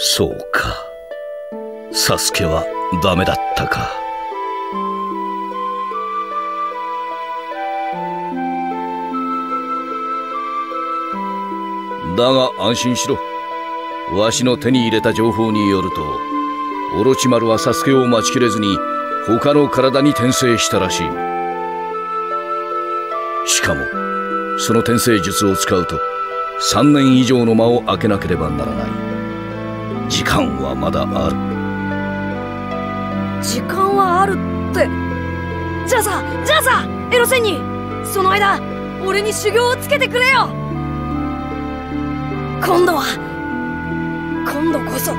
そうか。サスケはダメだったか。だが安心しろ。わしの手に入れた情報によるとオロチマルはサスケを待ちきれずに他の体に転生したらしい。しかもその転生術を使うと3年以上の間を空けなければならない。時間はまだある。時間はあるって。じゃあさじゃあさエロセンニその間俺に修行をつけてくれよ。今度は今度こそ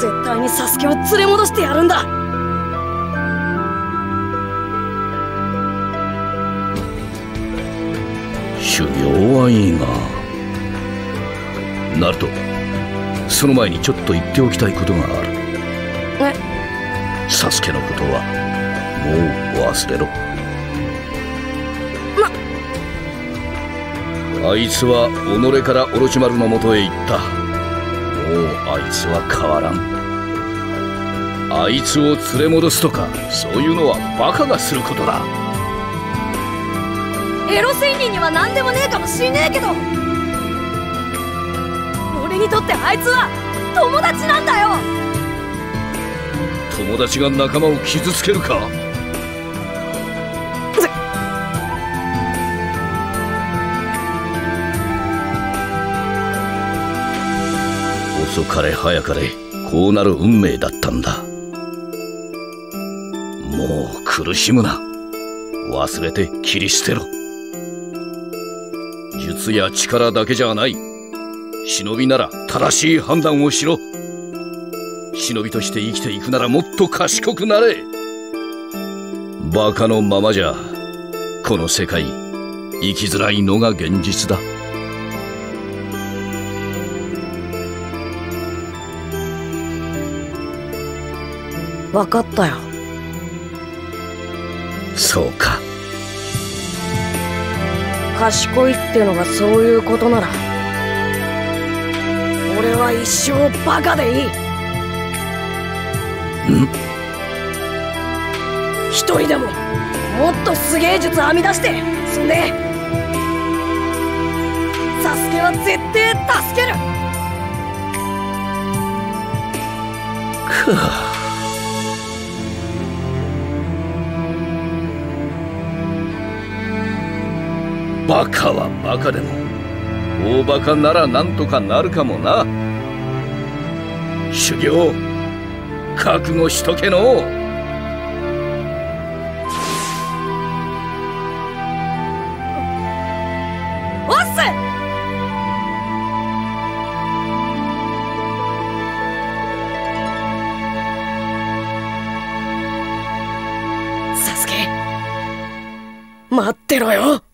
絶対にサスケを連れ戻してやるんだ。修行はいいがナルトその前にちょっと言っておきたいことがある。え？サスケのことはもう忘れろ。あいつは己からオロチマルのもとへ行った。もうあいつは変わらん。あいつを連れ戻すとかそういうのはバカがすることだ。エロ仙人には何でもねえかもしんねえけど。俺にとってあいつは友達なんだよ。友達が仲間を傷つけるか？遅かれ早かれこうなる運命だったんだ。もう苦しむな。忘れて切り捨てろ。術や力だけじゃない忍びなら正しい判断をしろ。忍びとして生きていくならもっと賢くなれ。バカのままじゃこの世界生きづらいのが現実だ。分かったよ。そうか。賢いってのがそういうことなら俺は一生バカでいい。ん？一人でももっとすげえ術編み出してそんで。サスケは絶対助ける。くぅ。バカはバカでも大バカならなんとかなるかもな。修行覚悟しとけの。おっす待ってろよ。